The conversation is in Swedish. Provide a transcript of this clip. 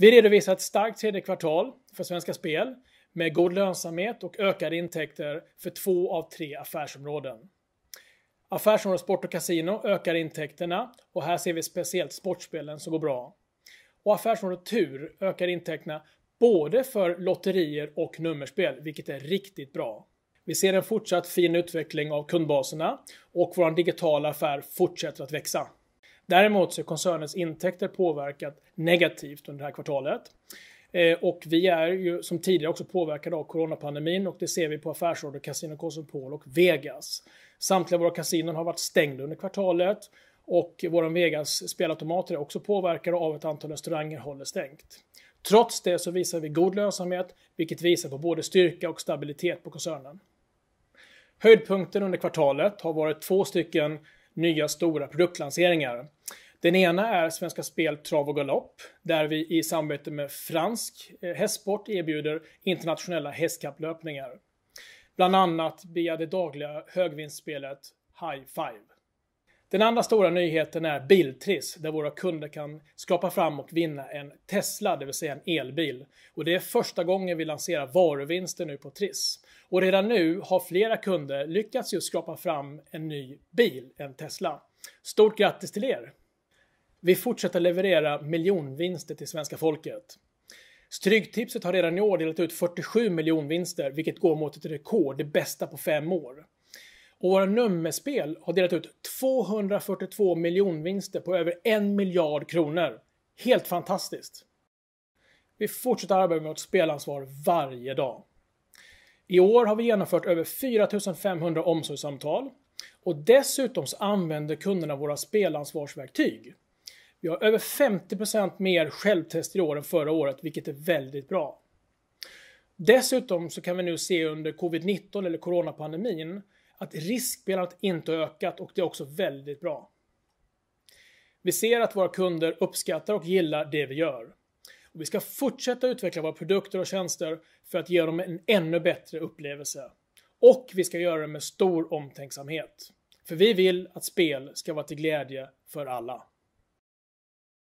Vi redovisar ett starkt tredje kvartal för Svenska Spel med god lönsamhet och ökade intäkter för två av tre affärsområden. Affärsområdet Sport och Casino ökar intäkterna och här ser vi speciellt sportspelen som går bra. Och affärsområdet Tur ökar intäkterna både för lotterier och nummerspel, vilket är riktigt bra. Vi ser en fortsatt fin utveckling av kundbaserna och vår digitala affär fortsätter att växa. Däremot så är koncernens intäkter påverkat negativt under det här kvartalet. Eh, och vi är ju som tidigare också påverkade av coronapandemin och det ser vi på affärsorder Casino Cosmopol och Vegas. Samtliga våra kasinon har varit stängda under kvartalet och våran Vegas spelautomater är också påverkade av ett antal restauranger håller stängt. Trots det så visar vi god lönsamhet, vilket visar på både styrka och stabilitet på koncernen. Höjdpunkten under kvartalet har varit två stycken nya stora produktlanseringar. Den ena är Svenska Spel Trav och Galopp, där vi i samarbete med fransk eh, hästsport erbjuder internationella hästkapplöpningar. Bland annat via det dagliga högvinstspelet High Five. Den andra stora nyheten är Biltriss, där våra kunder kan skapa fram och vinna en Tesla, det vill säga en elbil. Och det är första gången vi lanserar varuvinster nu på Triss. Och redan nu har flera kunder lyckats just skapa fram en ny bil, en Tesla. Stort grattis till er! Vi fortsätter leverera miljonvinster till svenska folket. Stryktipset har redan i år delat ut 47 miljonvinster, vilket går mot ett rekord, det bästa på fem år. Och våra nummerspel har delat ut 242 miljonvinster på över en miljard kronor. Helt fantastiskt! Vi fortsätter arbeta med vårt spelansvar varje dag. I år har vi genomfört över 4500 omsorgssamtal och dessutom så använder kunderna våra spelansvarsverktyg. Vi har över 50% mer självtest i år än förra året, vilket är väldigt bra. Dessutom så kan vi nu se under covid-19 eller coronapandemin att riskspelandet inte har ökat och det är också väldigt bra. Vi ser att våra kunder uppskattar och gillar det vi gör. Och vi ska fortsätta utveckla våra produkter och tjänster för att ge dem en ännu bättre upplevelse. Och vi ska göra det med stor omtänksamhet. För vi vill att spel ska vara till glädje för alla.